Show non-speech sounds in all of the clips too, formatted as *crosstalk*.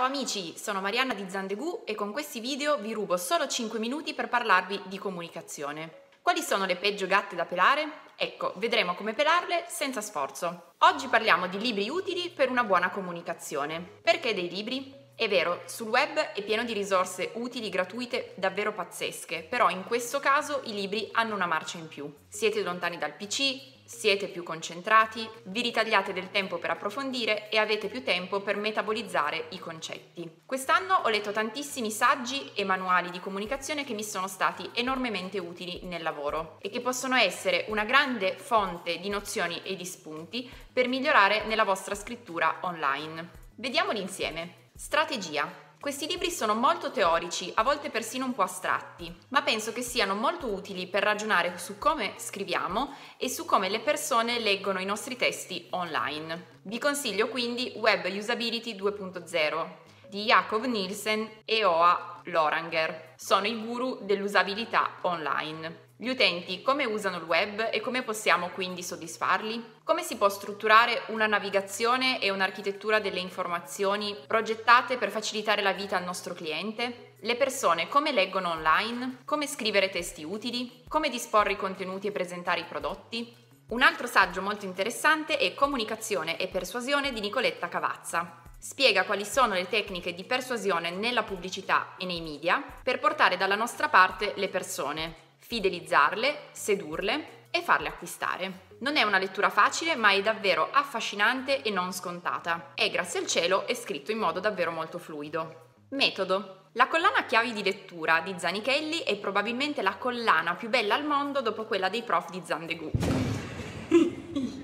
Ciao amici, sono Marianna di Zandegu e con questi video vi rubo solo 5 minuti per parlarvi di comunicazione. Quali sono le peggio gatte da pelare? Ecco, vedremo come pelarle senza sforzo. Oggi parliamo di libri utili per una buona comunicazione. Perché dei libri? È vero, sul web è pieno di risorse utili gratuite davvero pazzesche, però in questo caso i libri hanno una marcia in più. Siete lontani dal PC, siete più concentrati, vi ritagliate del tempo per approfondire e avete più tempo per metabolizzare i concetti. Quest'anno ho letto tantissimi saggi e manuali di comunicazione che mi sono stati enormemente utili nel lavoro e che possono essere una grande fonte di nozioni e di spunti per migliorare nella vostra scrittura online. Vediamoli insieme. Strategia. Questi libri sono molto teorici, a volte persino un po' astratti, ma penso che siano molto utili per ragionare su come scriviamo e su come le persone leggono i nostri testi online. Vi consiglio quindi Web Usability 2.0 di Jakob Nielsen e Oa Loranger. Sono i guru dell'usabilità online. Gli utenti come usano il web e come possiamo quindi soddisfarli? Come si può strutturare una navigazione e un'architettura delle informazioni progettate per facilitare la vita al nostro cliente? Le persone come leggono online? Come scrivere testi utili? Come disporre i contenuti e presentare i prodotti? Un altro saggio molto interessante è Comunicazione e persuasione di Nicoletta Cavazza. Spiega quali sono le tecniche di persuasione nella pubblicità e nei media per portare dalla nostra parte le persone, fidelizzarle, sedurle e farle acquistare. Non è una lettura facile, ma è davvero affascinante e non scontata. E grazie al cielo è scritto in modo davvero molto fluido. Metodo. La collana chiavi di lettura di Zanichelli è probabilmente la collana più bella al mondo dopo quella dei prof di Zandegu. *laughs*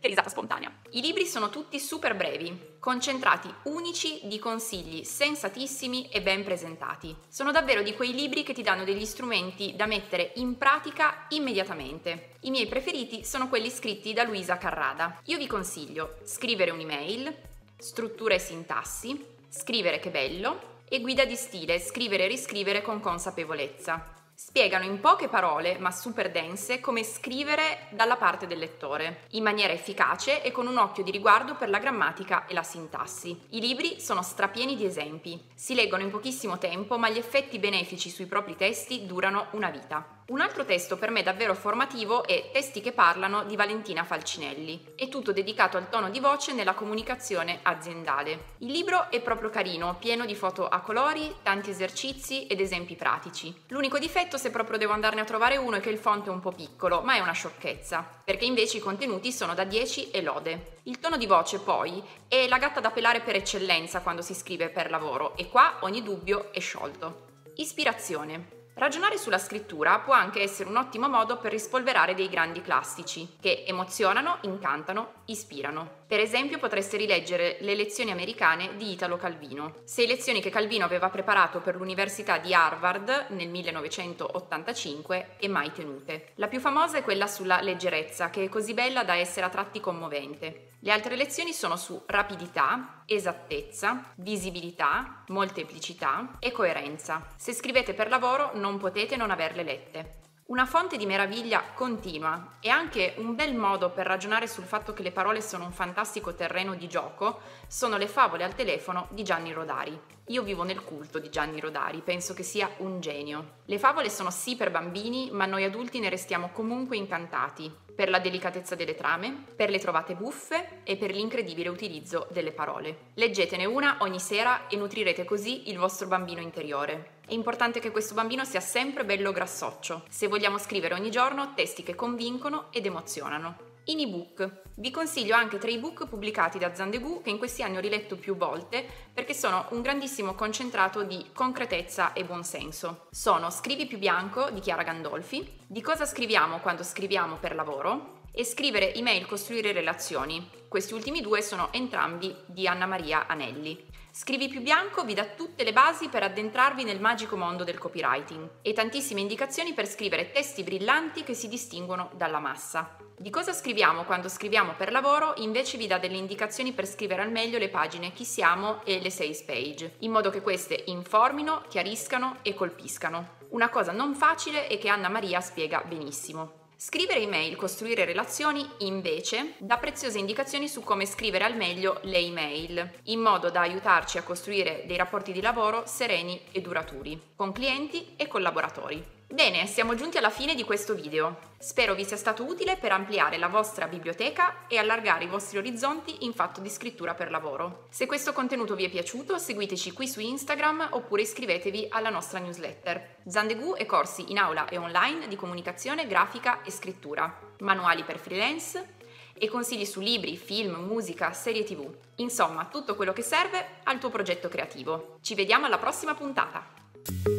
Che risata spontanea. I libri sono tutti super brevi, concentrati unici di consigli sensatissimi e ben presentati. Sono davvero di quei libri che ti danno degli strumenti da mettere in pratica immediatamente. I miei preferiti sono quelli scritti da Luisa Carrada. Io vi consiglio scrivere un'email, struttura e sintassi, scrivere che bello e guida di stile, scrivere e riscrivere con consapevolezza. Spiegano in poche parole, ma super dense, come scrivere dalla parte del lettore, in maniera efficace e con un occhio di riguardo per la grammatica e la sintassi. I libri sono strapieni di esempi. Si leggono in pochissimo tempo, ma gli effetti benefici sui propri testi durano una vita. Un altro testo per me davvero formativo è Testi che parlano di Valentina Falcinelli. È tutto dedicato al tono di voce nella comunicazione aziendale. Il libro è proprio carino, pieno di foto a colori, tanti esercizi ed esempi pratici. L'unico difetto, se proprio devo andarne a trovare uno, è che il font è un po' piccolo, ma è una sciocchezza, perché invece i contenuti sono da 10 e lode. Il tono di voce, poi, è la gatta da pelare per eccellenza quando si scrive per lavoro e qua ogni dubbio è sciolto. Ispirazione. Ragionare sulla scrittura può anche essere un ottimo modo per rispolverare dei grandi classici, che emozionano, incantano, ispirano. Per esempio potreste rileggere le lezioni americane di Italo Calvino, sei lezioni che Calvino aveva preparato per l'Università di Harvard nel 1985 e mai tenute. La più famosa è quella sulla leggerezza, che è così bella da essere a tratti commovente. Le altre lezioni sono su rapidità, esattezza, visibilità, molteplicità e coerenza. Se scrivete per lavoro non potete non averle lette. Una fonte di meraviglia continua e anche un bel modo per ragionare sul fatto che le parole sono un fantastico terreno di gioco sono le favole al telefono di Gianni Rodari. Io vivo nel culto di Gianni Rodari, penso che sia un genio. Le favole sono sì per bambini, ma noi adulti ne restiamo comunque incantati, per la delicatezza delle trame, per le trovate buffe e per l'incredibile utilizzo delle parole. Leggetene una ogni sera e nutrirete così il vostro bambino interiore. È importante che questo bambino sia sempre bello grassoccio, se vogliamo scrivere ogni giorno testi che convincono ed emozionano. In ebook. Vi consiglio anche tre ebook pubblicati da Zandegu che in questi anni ho riletto più volte perché sono un grandissimo concentrato di concretezza e buonsenso. Sono Scrivi più bianco di Chiara Gandolfi, Di cosa scriviamo quando scriviamo per lavoro e Scrivere email, costruire relazioni. Questi ultimi due sono entrambi di Anna Maria Anelli. Scrivi più bianco vi dà tutte le basi per addentrarvi nel magico mondo del copywriting e tantissime indicazioni per scrivere testi brillanti che si distinguono dalla massa. Di cosa scriviamo quando scriviamo per lavoro invece vi dà delle indicazioni per scrivere al meglio le pagine Chi siamo e le sales page, in modo che queste informino, chiariscano e colpiscano. Una cosa non facile e che Anna Maria spiega benissimo. Scrivere email, costruire relazioni, invece, dà preziose indicazioni su come scrivere al meglio le email, in modo da aiutarci a costruire dei rapporti di lavoro sereni e duraturi, con clienti e collaboratori. Bene, siamo giunti alla fine di questo video. Spero vi sia stato utile per ampliare la vostra biblioteca e allargare i vostri orizzonti in fatto di scrittura per lavoro. Se questo contenuto vi è piaciuto, seguiteci qui su Instagram oppure iscrivetevi alla nostra newsletter. Zandegu e corsi in aula e online di comunicazione, grafica e scrittura, manuali per freelance e consigli su libri, film, musica, serie tv. Insomma, tutto quello che serve al tuo progetto creativo. Ci vediamo alla prossima puntata!